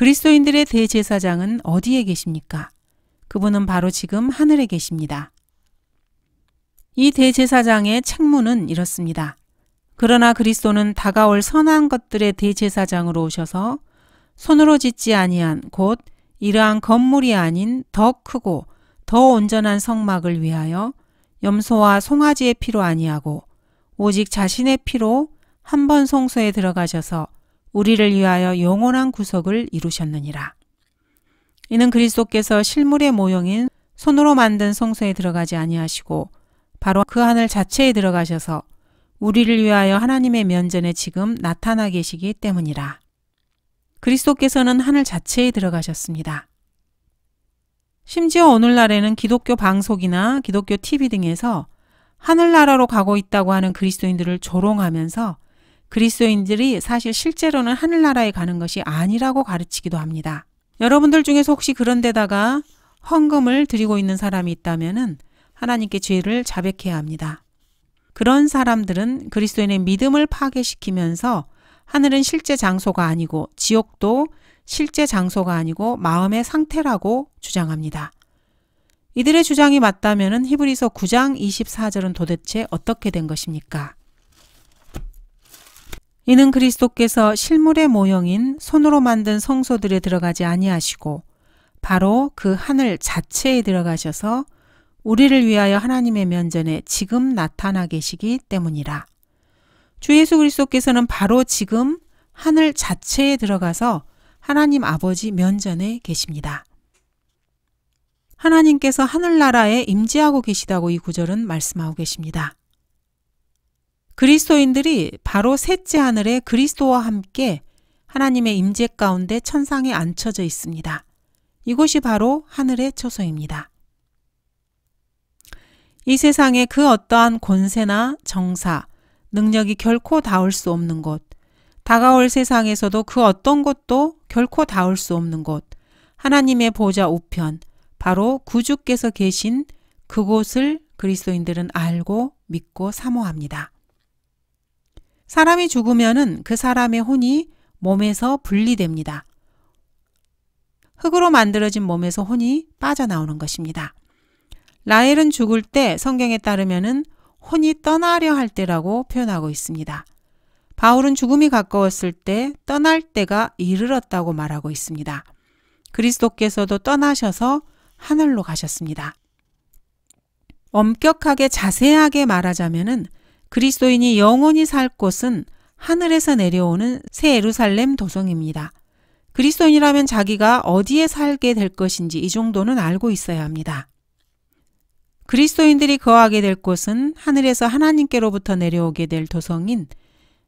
그리스도인들의 대제사장은 어디에 계십니까? 그분은 바로 지금 하늘에 계십니다. 이 대제사장의 책무는 이렇습니다. 그러나 그리스도는 다가올 선한 것들의 대제사장으로 오셔서 손으로 짓지 아니한 곧 이러한 건물이 아닌 더 크고 더 온전한 성막을 위하여 염소와 송아지의 피로 아니하고 오직 자신의 피로 한 번 성소에 들어가셔서 우리를 위하여 영원한 구속을 이루셨느니라. 이는 그리스도께서 실물의 모형인 손으로 만든 성소에 들어가지 아니하시고 바로 그 하늘 자체에 들어가셔서 우리를 위하여 하나님의 면전에 지금 나타나 계시기 때문이라. 그리스도께서는 하늘 자체에 들어가셨습니다. 심지어 오늘날에는 기독교 방송이나 기독교 TV 등에서 하늘나라로 가고 있다고 하는 그리스도인들을 조롱하면서 그리스도인들이 사실 실제로는 하늘나라에 가는 것이 아니라고 가르치기도 합니다. 여러분들 중에서 혹시 그런 데다가 헌금을 드리고 있는 사람이 있다면 하나님께 죄를 자백해야 합니다. 그런 사람들은 그리스도인의 믿음을 파괴시키면서 하늘은 실제 장소가 아니고 지옥도 실제 장소가 아니고 마음의 상태라고 주장합니다. 이들의 주장이 맞다면 히브리서 9장 24절은 도대체 어떻게 된 것입니까? 이는 그리스도께서 실물의 모형인 손으로 만든 성소들에 들어가지 아니하시고 바로 그 하늘 자체에 들어가셔서 우리를 위하여 하나님의 면전에 지금 나타나 계시기 때문이라. 주 예수 그리스도께서는 바로 지금 하늘 자체에 들어가서 하나님 아버지 면전에 계십니다. 하나님께서 하늘나라에 임재하고 계시다고 이 구절은 말씀하고 계십니다. 그리스도인들이 바로 셋째 하늘에 그리스도와 함께 하나님의 임재 가운데 천상에 앉혀져 있습니다. 이곳이 바로 하늘의 초소입니다. 이 세상에 그 어떠한 권세나 정사, 능력이 결코 닿을 수 없는 곳, 다가올 세상에서도 그 어떤 것도 결코 닿을 수 없는 곳, 하나님의 보좌 우편, 바로 구주께서 계신 그곳을 그리스도인들은 알고 믿고 사모합니다. 사람이 죽으면은 그 사람의 혼이 몸에서 분리됩니다. 흙으로 만들어진 몸에서 혼이 빠져나오는 것입니다. 라헬은 죽을 때 성경에 따르면은 혼이 떠나려 할 때라고 표현하고 있습니다. 바울은 죽음이 가까웠을 때 떠날 때가 이르렀다고 말하고 있습니다. 그리스도께서도 떠나셔서 하늘로 가셨습니다. 엄격하게 자세하게 말하자면은 그리스도인이 영원히 살 곳은 하늘에서 내려오는 새 예루살렘 도성입니다. 그리스도인이라면 자기가 어디에 살게 될 것인지 이 정도는 알고 있어야 합니다. 그리스도인들이 거하게 될 곳은 하늘에서 하나님께로부터 내려오게 될 도성인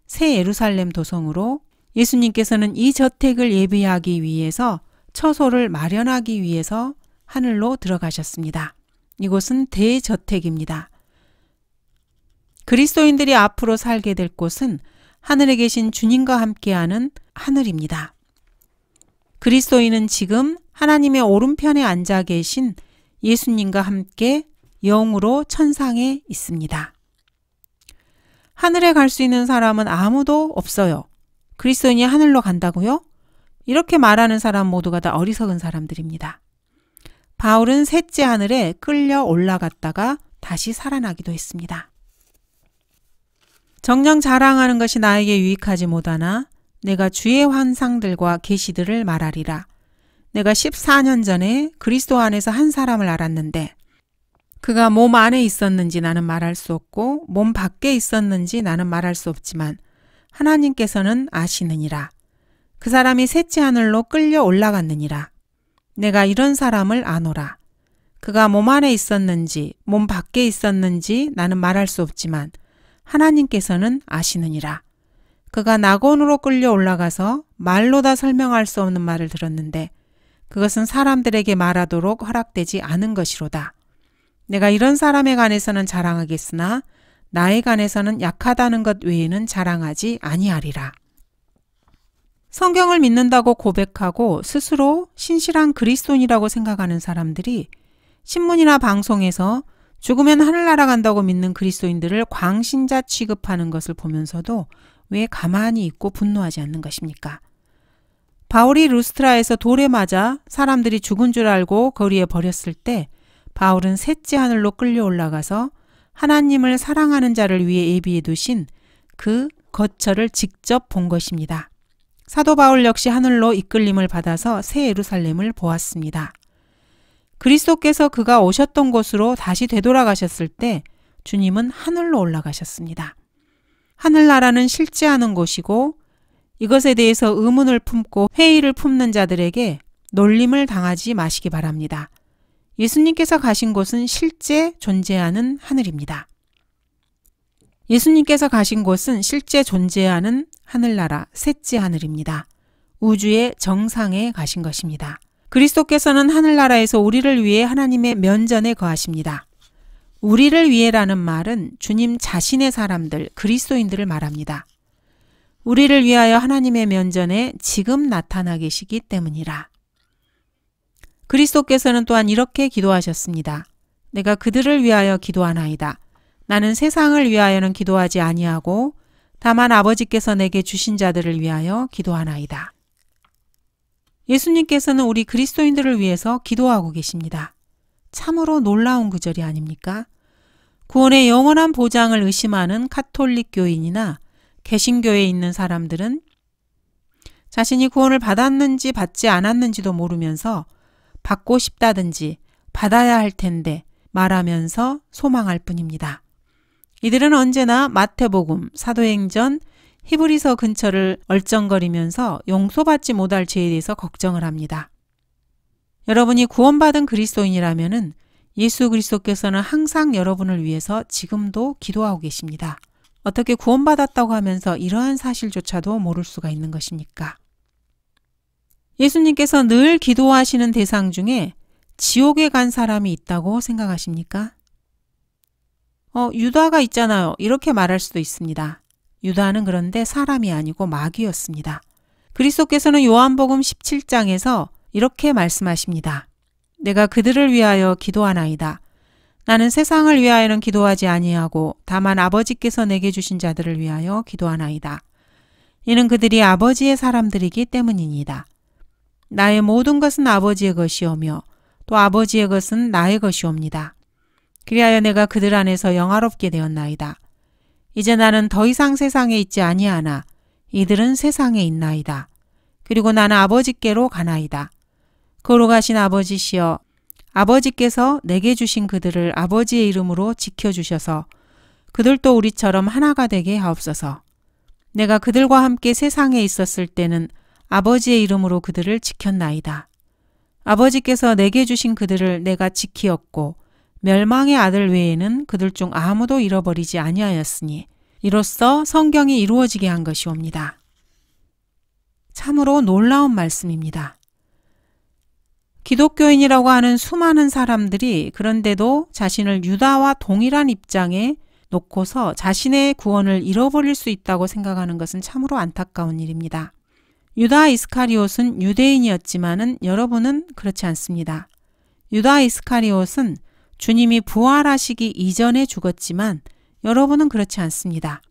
새 예루살렘 도성으로 예수님께서는 이 저택을 예비하기 위해서 처소를 마련하기 위해서 하늘로 들어가셨습니다. 이곳은 대저택입니다. 그리스도인들이 앞으로 살게 될 곳은 하늘에 계신 주님과 함께하는 하늘입니다. 그리스도인은 지금 하나님의 오른편에 앉아 계신 예수님과 함께 영으로 천상에 있습니다. 하늘에 갈 수 있는 사람은 아무도 없어요. 그리스도인이 하늘로 간다고요? 이렇게 말하는 사람 모두가 다 어리석은 사람들입니다. 바울은 셋째 하늘에 끌려 올라갔다가 다시 살아나기도 했습니다. 정령 자랑하는 것이 나에게 유익하지 못하나 내가 주의 환상들과 계시들을 말하리라. 내가 14년 전에 그리스도 안에서 한 사람을 알았는데 그가 몸 안에 있었는지 나는 말할 수 없고 몸 밖에 있었는지 나는 말할 수 없지만 하나님께서는 아시느니라. 그 사람이 셋째 하늘로 끌려 올라갔느니라. 내가 이런 사람을 아노라. 그가 몸 안에 있었는지 몸 밖에 있었는지 나는 말할 수 없지만 하나님께서는 아시느니라. 그가 낙원으로 끌려 올라가서 말로 다 설명할 수 없는 말을 들었는데 그것은 사람들에게 말하도록 허락되지 않은 것이로다. 내가 이런 사람에 관해서는 자랑하겠으나 나에 관해서는 약하다는 것 외에는 자랑하지 아니하리라. 성경을 믿는다고 고백하고 스스로 신실한 그리스도인이라고 생각하는 사람들이 신문이나 방송에서 죽으면 하늘나라 간다고 믿는 그리스도인들을 광신자 취급하는 것을 보면서도 왜 가만히 있고 분노하지 않는 것입니까? 바울이 루스트라에서 돌에 맞아 사람들이 죽은 줄 알고 거리에 버렸을 때 바울은 셋째 하늘로 끌려 올라가서 하나님을 사랑하는 자를 위해 예비해 두신 그 거처를 직접 본 것입니다. 사도 바울 역시 하늘로 이끌림을 받아서 새 예루살렘을 보았습니다. 그리스도께서 그가 오셨던 곳으로 다시 되돌아가셨을 때 주님은 하늘로 올라가셨습니다. 하늘나라는 실제하는 곳이고 이것에 대해서 의문을 품고 회의를 품는 자들에게 놀림을 당하지 마시기 바랍니다. 예수님께서 가신 곳은 실제 존재하는 하늘입니다. 예수님께서 가신 곳은 실제 존재하는 하늘나라 셋째 하늘입니다. 우주의 정상에 가신 것입니다. 그리스도께서는 하늘나라에서 우리를 위해 하나님의 면전에 거하십니다. 우리를 위해라는 말은 주님 자신의 사람들, 그리스도인들을 말합니다. 우리를 위하여 하나님의 면전에 지금 나타나 계시기 때문이라. 그리스도께서는 또한 이렇게 기도하셨습니다. 내가 그들을 위하여 기도하나이다. 나는 세상을 위하여는 기도하지 아니하고 다만 아버지께서 내게 주신 자들을 위하여 기도하나이다. 예수님께서는 우리 그리스도인들을 위해서 기도하고 계십니다. 참으로 놀라운 구절이 아닙니까? 구원의 영원한 보장을 의심하는 카톨릭 교인이나 개신교에 있는 사람들은 자신이 구원을 받았는지 받지 않았는지도 모르면서 받고 싶다든지 받아야 할 텐데 말하면서 소망할 뿐입니다. 이들은 언제나 마태복음, 사도행전, 히브리서 근처를 얼쩡거리면서 용서받지 못할 죄에 대해서 걱정을 합니다. 여러분이 구원받은 그리스도인이라면 예수 그리스도께서는 항상 여러분을 위해서 지금도 기도하고 계십니다. 어떻게 구원받았다고 하면서 이러한 사실조차도 모를 수가 있는 것입니까? 예수님께서 늘 기도하시는 대상 중에 지옥에 간 사람이 있다고 생각하십니까? 어, 유다가 있잖아요. 이렇게 말할 수도 있습니다. 유다는 그런데 사람이 아니고 마귀였습니다. 그리스도께서는 요한복음 17장에서 이렇게 말씀하십니다. 내가 그들을 위하여 기도하나이다. 나는 세상을 위하여는 기도하지 아니하고 다만 아버지께서 내게 주신 자들을 위하여 기도하나이다. 이는 그들이 아버지의 사람들이기 때문이니다. 나의 모든 것은 아버지의 것이오며 또 아버지의 것은 나의 것이옵니다. 그리하여 내가 그들 안에서 영화롭게 되었나이다. 이제 나는 더 이상 세상에 있지 아니하나 이들은 세상에 있나이다. 그리고 나는 아버지께로 가나이다. 거룩하신 아버지시여 아버지께서 내게 주신 그들을 아버지의 이름으로 지켜주셔서 그들도 우리처럼 하나가 되게 하옵소서. 내가 그들과 함께 세상에 있었을 때는 아버지의 이름으로 그들을 지켰나이다. 아버지께서 내게 주신 그들을 내가 지키었고 멸망의 아들 외에는 그들 중 아무도 잃어버리지 아니하였으니 이로써 성경이 이루어지게 한 것이옵니다. 참으로 놀라운 말씀입니다. 기독교인이라고 하는 수많은 사람들이 그런데도 자신을 유다와 동일한 입장에 놓고서 자신의 구원을 잃어버릴 수 있다고 생각하는 것은 참으로 안타까운 일입니다. 유다 이스카리옷은 유대인이었지만은 여러분은 그렇지 않습니다. 유다 이스카리옷은 주님이 부활하시기 이전에 죽었지만 여러분은 그렇지 않습니다.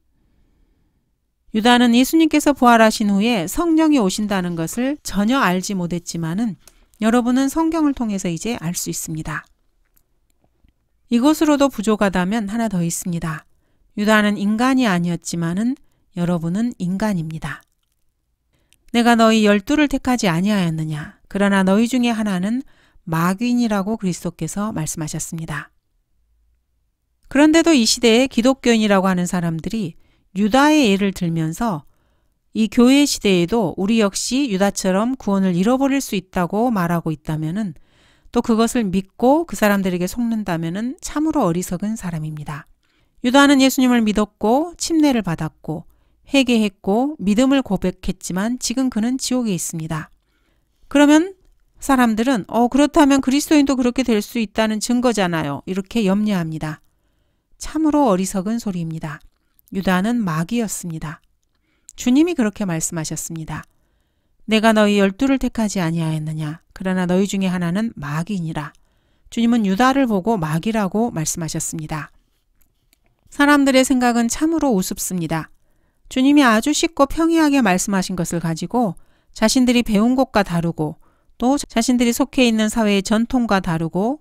유다는 예수님께서 부활하신 후에 성령이 오신다는 것을 전혀 알지 못했지만은 여러분은 성경을 통해서 이제 알 수 있습니다. 이것으로도 부족하다면 하나 더 있습니다. 유다는 인간이 아니었지만은 여러분은 인간입니다. 내가 너희 열두를 택하지 아니하였느냐. 그러나 너희 중에 하나는 마귀인이라고 그리스도께서 말씀하셨습니다. 그런데도 이 시대에 기독교인이라고 하는 사람들이 유다의 예를 들면서 이 교회 시대에도 우리 역시 유다처럼 구원을 잃어버릴 수 있다고 말하고 있다면은 또 그것을 믿고 그 사람들에게 속는다면은 참으로 어리석은 사람입니다. 유다는 예수님을 믿었고 침례를 받았고 회개했고 믿음을 고백했지만 지금 그는 지옥에 있습니다. 그러면 사람들은 어 그렇다면 그리스도인도 그렇게 될 수 있다는 증거잖아요. 이렇게 염려합니다. 참으로 어리석은 소리입니다. 유다는 마귀였습니다. 주님이 그렇게 말씀하셨습니다. 내가 너희 열두를 택하지 아니하였느냐. 그러나 너희 중에 하나는 마귀니라. 주님은 유다를 보고 마귀라고 말씀하셨습니다. 사람들의 생각은 참으로 우습습니다. 주님이 아주 쉽고 평이하게 말씀하신 것을 가지고 자신들이 배운 것과 다르고 또 자신들이 속해 있는 사회의 전통과 다르고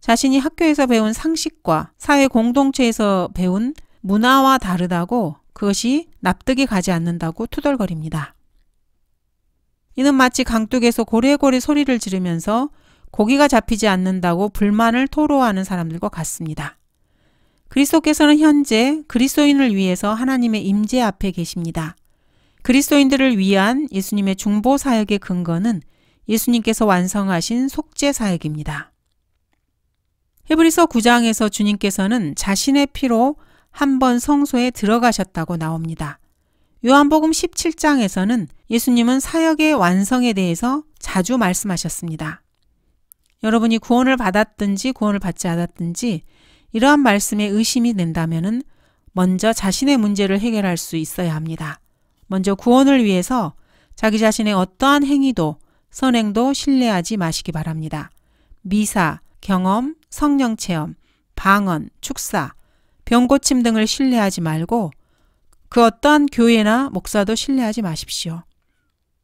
자신이 학교에서 배운 상식과 사회 공동체에서 배운 문화와 다르다고 그것이 납득이 가지 않는다고 투덜거립니다. 이는 마치 강둑에서 고래고래 소리를 지르면서 고기가 잡히지 않는다고 불만을 토로하는 사람들과 같습니다. 그리스도께서는 현재 그리스도인을 위해서 하나님의 임재 앞에 계십니다. 그리스도인들을 위한 예수님의 중보 사역의 근거는 예수님께서 완성하신 속죄 사역입니다. 헤브리서 9장에서 주님께서는 자신의 피로 한 번 성소에 들어가셨다고 나옵니다. 요한복음 17장에서는 예수님은 사역의 완성에 대해서 자주 말씀하셨습니다. 여러분이 구원을 받았든지 구원을 받지 않았든지 이러한 말씀에 의심이 된다면 먼저 자신의 문제를 해결할 수 있어야 합니다. 먼저 구원을 위해서 자기 자신의 어떠한 행위도 선행도 신뢰하지 마시기 바랍니다. 미사, 경험, 성령 체험, 방언, 축사, 병고침 등을 신뢰하지 말고 그 어떠한 교회나 목사도 신뢰하지 마십시오.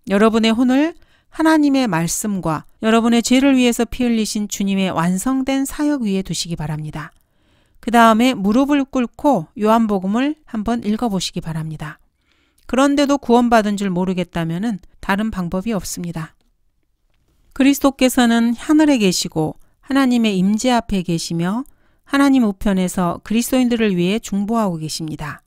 여러분의 혼을 하나님의 말씀과 여러분의 죄를 위해서 피 흘리신 주님의 완성된 사역 위에 두시기 바랍니다. 그 다음에 무릎을 꿇고 요한복음을 한번 읽어보시기 바랍니다. 그런데도 구원받은 줄 모르겠다면 다른 방법이 없습니다. 그리스도께서는 하늘에 계시고 하나님의 임재 앞에 계시며 하나님 우편에서 그리스도인들을 위해 중보하고 계십니다.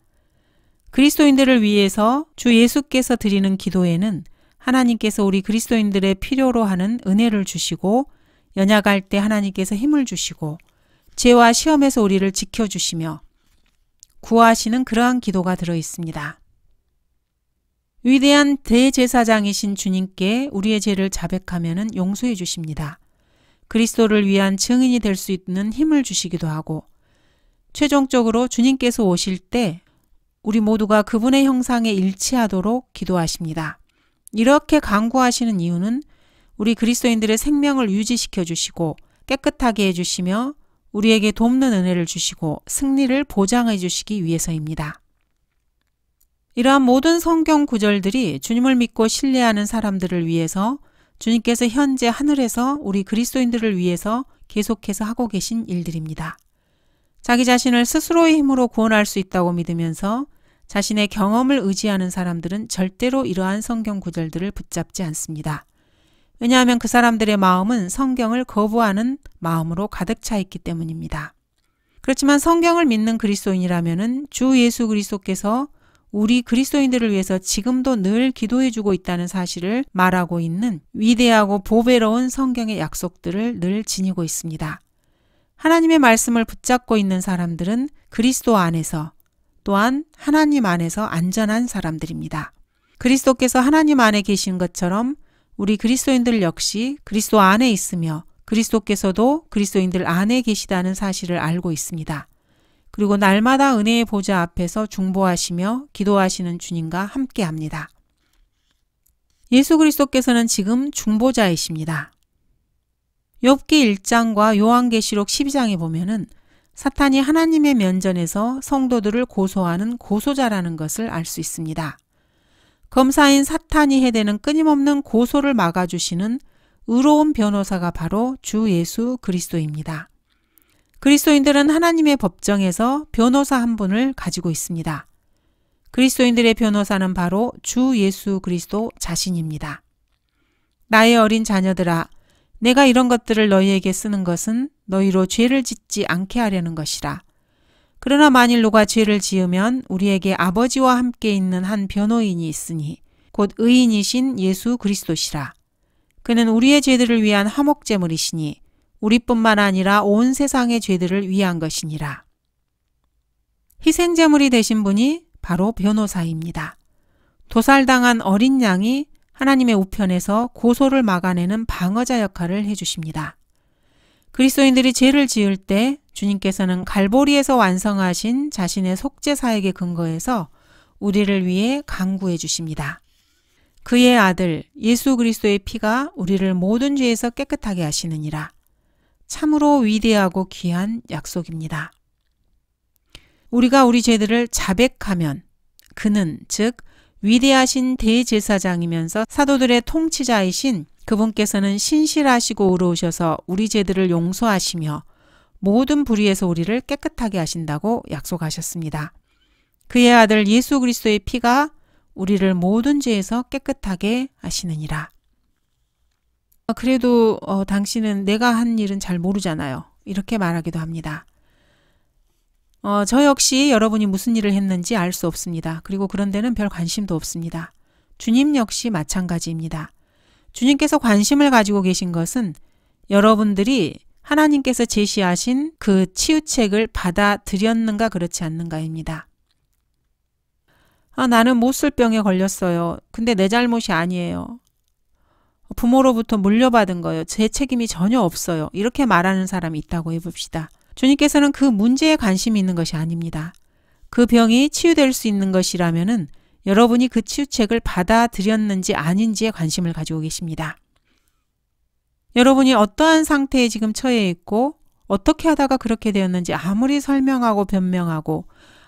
그리스도인들을 위해서 주 예수께서 드리는 기도에는 하나님께서 우리 그리스도인들의 필요로 하는 은혜를 주시고 연약할 때 하나님께서 힘을 주시고 죄와 시험에서 우리를 지켜주시며 구하시는 그러한 기도가 들어 있습니다. 위대한 대제사장이신 주님께 우리의 죄를 자백하면 용서해 주십니다. 그리스도를 위한 증인이 될 수 있는 힘을 주시기도 하고 최종적으로 주님께서 오실 때 우리 모두가 그분의 형상에 일치하도록 기도하십니다. 이렇게 강구하시는 이유는 우리 그리스도인들의 생명을 유지시켜 주시고 깨끗하게 해 주시며 우리에게 돕는 은혜를 주시고 승리를 보장해 주시기 위해서입니다. 이러한 모든 성경 구절들이 주님을 믿고 신뢰하는 사람들을 위해서 주님께서 현재 하늘에서 우리 그리스도인들을 위해서 계속해서 하고 계신 일들입니다. 자기 자신을 스스로의 힘으로 구원할 수 있다고 믿으면서 자신의 경험을 의지하는 사람들은 절대로 이러한 성경 구절들을 붙잡지 않습니다. 왜냐하면 그 사람들의 마음은 성경을 거부하는 마음으로 가득 차 있기 때문입니다. 그렇지만 성경을 믿는 그리스도인이라면 주 예수 그리스도께서 우리 그리스도인들을 위해서 지금도 늘 기도해 주고 있다는 사실을 말하고 있는 위대하고 보배로운 성경의 약속들을 늘 지니고 있습니다. 하나님의 말씀을 붙잡고 있는 사람들은 그리스도 안에서 또한 하나님 안에서 안전한 사람들입니다. 그리스도께서 하나님 안에 계신 것처럼 우리 그리스도인들 역시 그리스도 안에 있으며 그리스도께서도 그리스도인들 안에 계시다는 사실을 알고 있습니다. 그리고 날마다 은혜의 보좌 앞에서 중보하시며 기도하시는 주님과 함께 합니다. 예수 그리스도께서는 지금 중보자이십니다. 욥기 1장과 요한계시록 12장에 보면은 사탄이 하나님의 면전에서 성도들을 고소하는 고소자라는 것을 알 수 있습니다. 검사인 사탄이 해대는 끊임없는 고소를 막아주시는 의로운 변호사가 바로 주 예수 그리스도입니다. 그리스도인들은 하나님의 법정에서 변호사 한 분을 가지고 있습니다. 그리스도인들의 변호사는 바로 주 예수 그리스도 자신입니다. 나의 어린 자녀들아, 내가 이런 것들을 너희에게 쓰는 것은 너희로 죄를 짓지 않게 하려는 것이라. 그러나 만일 누가 죄를 지으면 우리에게 아버지와 함께 있는 한 변호인이 있으니 곧 의인이신 예수 그리스도시라. 그는 우리의 죄들을 위한 화목제물이시니 우리뿐만 아니라 온 세상의 죄들을 위한 것이니라. 희생제물이 되신 분이 바로 변호사입니다. 도살당한 어린 양이 하나님의 우편에서 고소를 막아내는 방어자 역할을 해주십니다. 그리스도인들이 죄를 지을 때 주님께서는 갈보리에서 완성하신 자신의 속죄 사역에 근거해서 우리를 위해 강구해 주십니다. 그의 아들 예수 그리스도의 피가 우리를 모든 죄에서 깨끗하게 하시느니라. 참으로 위대하고 귀한 약속입니다. 우리가 우리 죄들을 자백하면 그는 즉 위대하신 대제사장이면서 사도들의 통치자이신 그분께서는 신실하시고 의로우셔서 우리 죄들을 용서하시며 모든 불의에서 우리를 깨끗하게 하신다고 약속하셨습니다. 그의 아들 예수 그리스도의 피가 우리를 모든 죄에서 깨끗하게 하시느니라. 그래도 어, 당신은 내가 한 일은 잘 모르잖아요. 이렇게 말하기도 합니다. 어, 저 역시 여러분이 무슨 일을 했는지 알 수 없습니다. 그리고 그런 데는 별 관심도 없습니다. 주님 역시 마찬가지입니다. 주님께서 관심을 가지고 계신 것은 여러분들이 하나님께서 제시하신 그 치유책을 받아들였는가 그렇지 않는가입니다. 아, 나는 못쓸병에 걸렸어요. 근데 내 잘못이 아니에요. 부모로부터 물려받은 거예요. 제 책임이 전혀 없어요. 이렇게 말하는 사람이 있다고 해봅시다. 주님께서는 그 문제에 관심이 있는 것이 아닙니다. 그 병이 치유될 수 있는 것이라면은 여러분이 그 치유책을 받아들였는지 아닌지에 관심을 가지고 계십니다. 여러분이 어떠한 상태에 지금 처해 있고 어떻게 하다가 그렇게 되었는지 아무리 설명하고 변명하고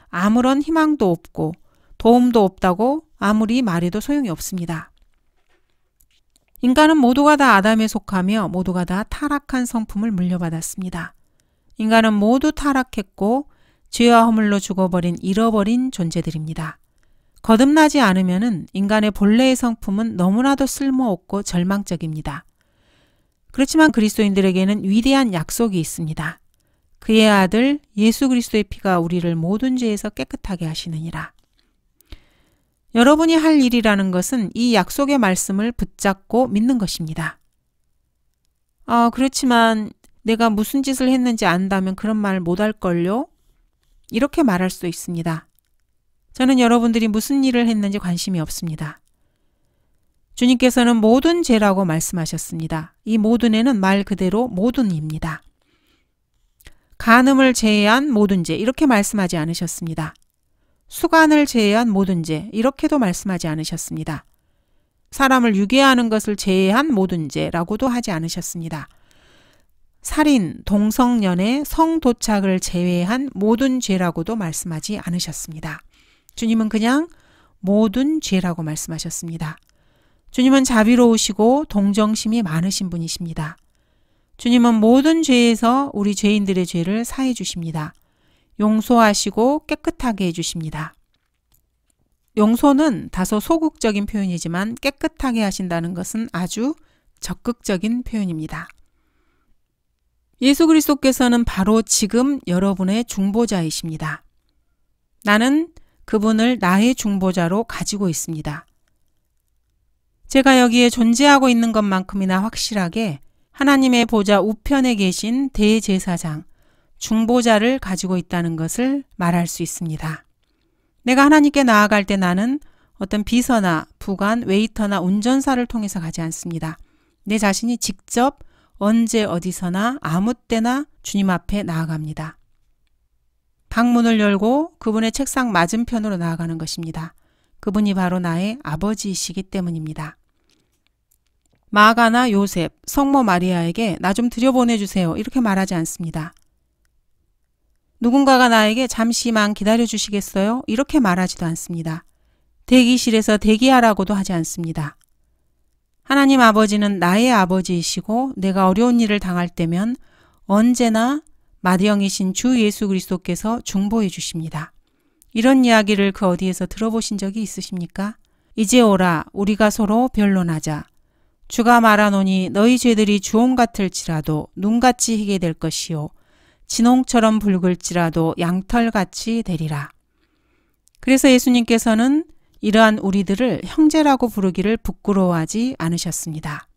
아무런 희망도 없고 도움도 없다고 아무리 말해도 소용이 없습니다. 인간은 모두가 다 아담에 속하며 모두가 다 타락한 성품을 물려받았습니다. 인간은 모두 타락했고 죄와 허물로 죽어버린 잃어버린 존재들입니다. 거듭나지 않으면 인간의 본래의 성품은 너무나도 쓸모없고 절망적입니다. 그렇지만 그리스도인들에게는 위대한 약속이 있습니다. 그의 아들 예수 그리스도의 피가 우리를 모든 죄에서 깨끗하게 하시느니라. 여러분이 할 일이라는 것은 이 약속의 말씀을 붙잡고 믿는 것입니다. 아, 그렇지만 내가 무슨 짓을 했는지 안다면 그런 말 못할걸요? 이렇게 말할 수 있습니다. 저는 여러분들이 무슨 일을 했는지 관심이 없습니다. 주님께서는 모든 죄라고 말씀하셨습니다. 이 모든에는 말 그대로 모든입니다. 간음을 제외한 모든 죄 이렇게 말씀하지 않으셨습니다. 수간을 제외한 모든 죄 이렇게도 말씀하지 않으셨습니다. 사람을 유괴하는 것을 제외한 모든 죄라고도 하지 않으셨습니다. 살인, 동성연애, 성도착을 제외한 모든 죄라고도 말씀하지 않으셨습니다. 주님은 그냥 모든 죄라고 말씀하셨습니다. 주님은 자비로우시고 동정심이 많으신 분이십니다. 주님은 모든 죄에서 우리 죄인들의 죄를 사해 주십니다. 용서하시고 깨끗하게 해주십니다. 용서는 다소 소극적인 표현이지만 깨끗하게 하신다는 것은 아주 적극적인 표현입니다. 예수 그리스도께서는 바로 지금 여러분의 중보자이십니다. 나는 그분을 나의 중보자로 가지고 있습니다. 제가 여기에 존재하고 있는 것만큼이나 확실하게 하나님의 보좌 우편에 계신 대제사장, 중보자를 가지고 있다는 것을 말할 수 있습니다. 내가 하나님께 나아갈 때 나는 어떤 비서나 부관, 웨이터나 운전사를 통해서 가지 않습니다. 내 자신이 직접 언제 어디서나 아무 때나 주님 앞에 나아갑니다. 방문을 열고 그분의 책상 맞은편으로 나아가는 것입니다. 그분이 바로 나의 아버지이시기 때문입니다. 마가나 요셉, 성모 마리아에게 나 좀 들여보내주세요. 이렇게 말하지 않습니다. 누군가가 나에게 잠시만 기다려 주시겠어요? 이렇게 말하지도 않습니다. 대기실에서 대기하라고도 하지 않습니다. 하나님 아버지는 나의 아버지이시고 내가 어려운 일을 당할 때면 언제나 마디영이신 주 예수 그리스도께서 중보해 주십니다. 이런 이야기를 그 어디에서 들어보신 적이 있으십니까? 이제 오라 우리가 서로 변론하자. 주가 말하노니 너희 죄들이 주홍 같을지라도 눈같이 희게 될 것이요 진홍처럼 붉을지라도 양털같이 되리라. 그래서 예수님께서는 이러한 우리들을 형제라고 부르기를 부끄러워하지 않으셨습니다.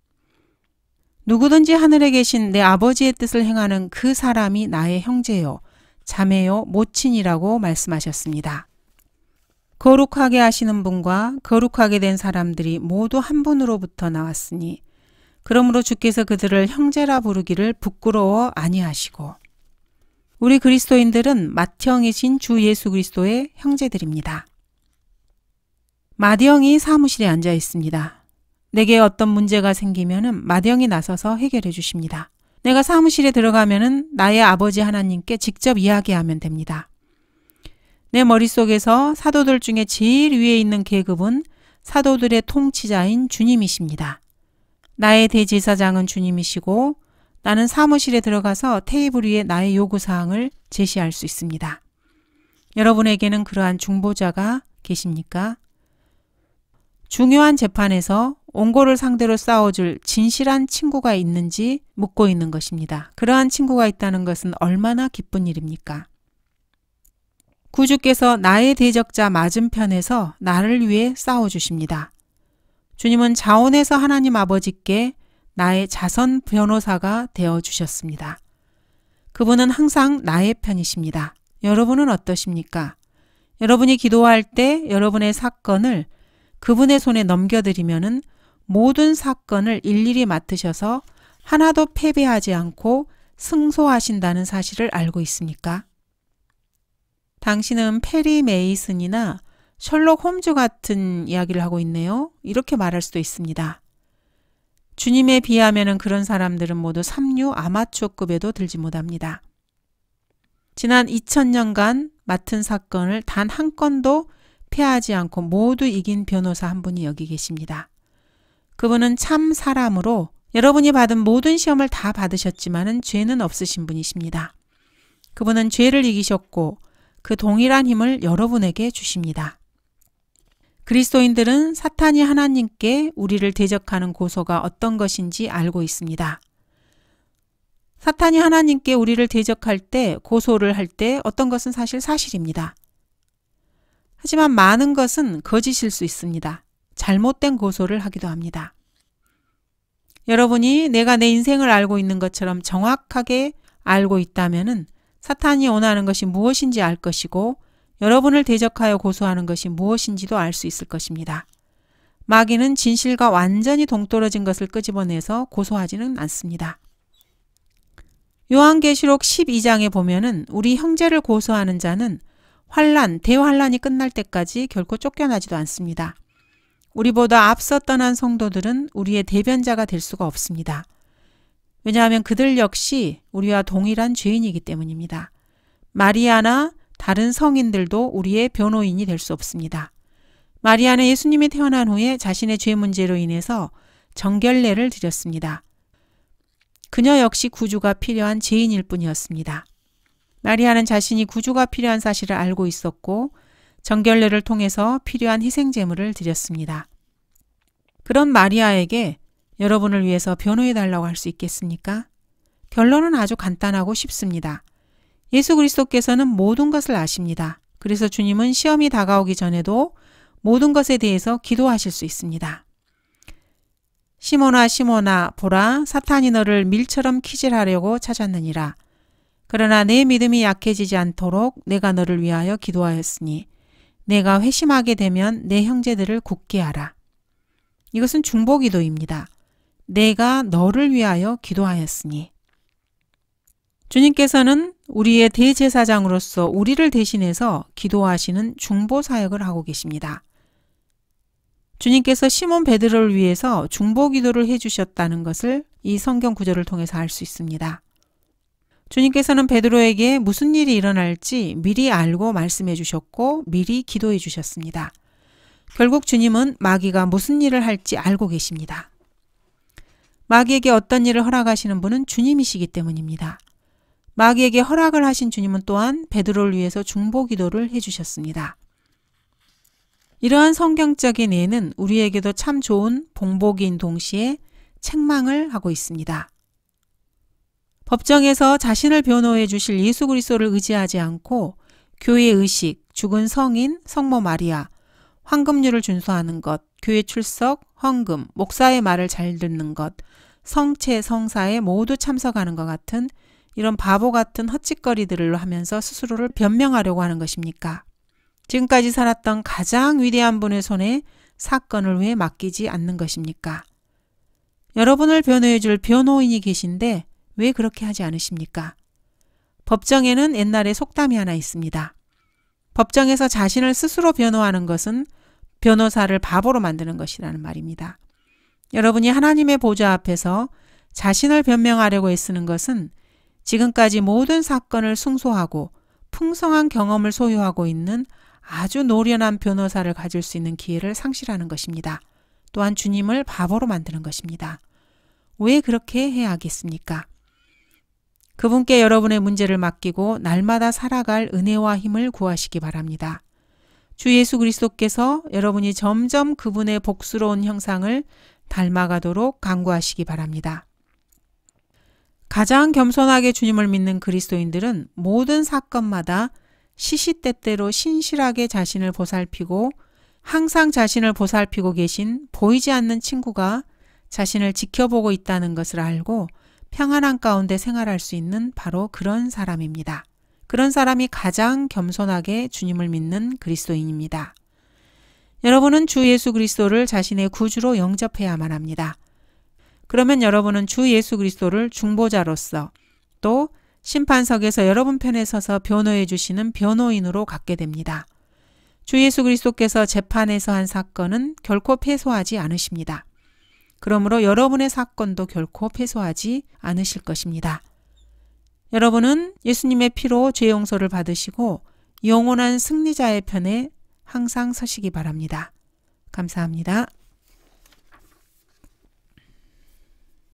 누구든지 하늘에 계신 내 아버지의 뜻을 행하는 그 사람이 나의 형제요, 자매요, 모친이라고 말씀하셨습니다. 거룩하게 하시는 분과 거룩하게 된 사람들이 모두 한 분으로부터 나왔으니 그러므로 주께서 그들을 형제라 부르기를 부끄러워 아니하시고 우리 그리스도인들은 맏형이신 주 예수 그리스도의 형제들입니다. 마디형이 사무실에 앉아 있습니다. 내게 어떤 문제가 생기면은 마디형이 나서서 해결해 주십니다. 내가 사무실에 들어가면은 나의 아버지 하나님께 직접 이야기하면 됩니다. 내 머릿속에서 사도들 중에 제일 위에 있는 계급은 사도들의 통치자인 주님이십니다. 나의 대제사장은 주님이시고 나는 사무실에 들어가서 테이블 위에 나의 요구사항을 제시할 수 있습니다. 여러분에게는 그러한 중보자가 계십니까? 중요한 재판에서 옹고를 상대로 싸워줄 진실한 친구가 있는지 묻고 있는 것입니다. 그러한 친구가 있다는 것은 얼마나 기쁜 일입니까? 구주께서 나의 대적자 맞은편에서 나를 위해 싸워주십니다. 주님은 자원에서 하나님 아버지께 나의 자선 변호사가 되어 주셨습니다. 그분은 항상 나의 편이십니다. 여러분은 어떠십니까? 여러분이 기도할 때 여러분의 사건을 그분의 손에 넘겨드리면은 모든 사건을 일일이 맡으셔서 하나도 패배하지 않고 승소하신다는 사실을 알고 있습니까? 당신은 페리 메이슨이나 셜록 홈즈 같은 이야기를 하고 있네요. 이렇게 말할 수도 있습니다. 주님에 비하면 그런 사람들은 모두 삼류 아마추어급에도 들지 못합니다. 지난 2000년간 맡은 사건을 단 한 건도 패하지 않고 모두 이긴 변호사 한 분이 여기 계십니다. 그분은 참 사람으로 여러분이 받은 모든 시험을 다 받으셨지만은 죄는 없으신 분이십니다. 그분은 죄를 이기셨고 그 동일한 힘을 여러분에게 주십니다. 그리스도인들은 사탄이 하나님께 우리를 대적하는 고소가 어떤 것인지 알고 있습니다. 사탄이 하나님께 우리를 대적할 때, 고소를 할 때 어떤 것은 사실 사실입니다. 하지만 많은 것은 거짓일 수 있습니다. 잘못된 고소를 하기도 합니다. 여러분이 내가 내 인생을 알고 있는 것처럼 정확하게 알고 있다면 사탄이 원하는 것이 무엇인지 알 것이고 여러분을 대적하여 고소하는 것이 무엇인지도 알 수 있을 것입니다. 마귀는 진실과 완전히 동떨어진 것을 끄집어내서 고소하지는 않습니다. 요한계시록 12장에 보면은 우리 형제를 고소하는 자는 환란, 대환란이 끝날 때까지 결코 쫓겨나지도 않습니다. 우리보다 앞서 떠난 성도들은 우리의 대변자가 될 수가 없습니다. 왜냐하면 그들 역시 우리와 동일한 죄인이기 때문입니다. 마리아나 다른 성인들도 우리의 변호인이 될 수 없습니다. 마리아는 예수님이 태어난 후에 자신의 죄 문제로 인해서 정결례를 드렸습니다. 그녀 역시 구주가 필요한 죄인일 뿐이었습니다. 마리아는 자신이 구주가 필요한 사실을 알고 있었고 정결례를 통해서 필요한 희생 제물을 드렸습니다. 그런 마리아에게 여러분을 위해서 변호해 달라고 할 수 있겠습니까? 결론은 아주 간단하고 쉽습니다. 예수 그리스도께서는 모든 것을 아십니다. 그래서 주님은 시험이 다가오기 전에도 모든 것에 대해서 기도하실 수 있습니다. 시모나 시모나 보라 사탄이 너를 밀처럼 키질하려고 찾았느니라. 그러나 내 믿음이 약해지지 않도록 내가 너를 위하여 기도하였으니 내가 회심하게 되면 내 형제들을 굳게 하라. 이것은 중보 기도입니다. 내가 너를 위하여 기도하였으니. 주님께서는 우리의 대제사장으로서 우리를 대신해서 기도하시는 중보 사역을 하고 계십니다. 주님께서 시몬 베드로를 위해서 중보 기도를 해 주셨다는 것을 이 성경 구절을 통해서 알 수 있습니다. 주님께서는 베드로에게 무슨 일이 일어날지 미리 알고 말씀해 주셨고 미리 기도해 주셨습니다. 결국 주님은 마귀가 무슨 일을 할지 알고 계십니다. 마귀에게 어떤 일을 허락하시는 분은 주님이시기 때문입니다. 마귀에게 허락을 하신 주님은 또한 베드로를 위해서 중보 기도를 해주셨습니다. 이러한 성경적인 예는 우리에게도 참 좋은 봉복인 동시에 책망을 하고 있습니다. 법정에서 자신을 변호해 주실 예수 그리스도를 의지하지 않고 교회 의식, 죽은 성인, 성모 마리아, 황금률을 준수하는 것, 교회 출석, 헌금, 목사의 말을 잘 듣는 것, 성체, 성사에 모두 참석하는 것 같은 이런 바보 같은 헛짓거리들을 하면서 스스로를 변명하려고 하는 것입니까? 지금까지 살았던 가장 위대한 분의 손에 사건을 왜 맡기지 않는 것입니까? 여러분을 변호해 줄 변호인이 계신데 왜 그렇게 하지 않으십니까? 법정에는 옛날에 속담이 하나 있습니다. 법정에서 자신을 스스로 변호하는 것은 변호사를 바보로 만드는 것이라는 말입니다. 여러분이 하나님의 보좌 앞에서 자신을 변명하려고 애쓰는 것은 지금까지 모든 사건을 승소하고 풍성한 경험을 소유하고 있는 아주 노련한 변호사를 가질 수 있는 기회를 상실하는 것입니다. 또한 주님을 바보로 만드는 것입니다. 왜 그렇게 해야 하겠습니까? 그분께 여러분의 문제를 맡기고 날마다 살아갈 은혜와 힘을 구하시기 바랍니다. 주 예수 그리스도께서 여러분이 점점 그분의 복스러운 형상을 닮아가도록 강구하시기 바랍니다. 가장 겸손하게 주님을 믿는 그리스도인들은 모든 사건마다 시시때때로 신실하게 자신을 보살피고 항상 자신을 보살피고 계신 보이지 않는 친구가 자신을 지켜보고 있다는 것을 알고 평안한 가운데 생활할 수 있는 바로 그런 사람입니다. 그런 사람이 가장 겸손하게 주님을 믿는 그리스도인입니다. 여러분은 주 예수 그리스도를 자신의 구주로 영접해야만 합니다. 그러면 여러분은 주 예수 그리스도를 중보자로서 또 심판석에서 여러분 편에 서서 변호해 주시는 변호인으로 갖게 됩니다. 주 예수 그리스도께서 재판에서 한 사건은 결코 패소하지 않으십니다. 그러므로 여러분의 사건도 결코 패소하지 않으실 것입니다. 여러분은 예수님의 피로 죄 용서를 받으시고 영원한 승리자의 편에 항상 서시기 바랍니다. 감사합니다.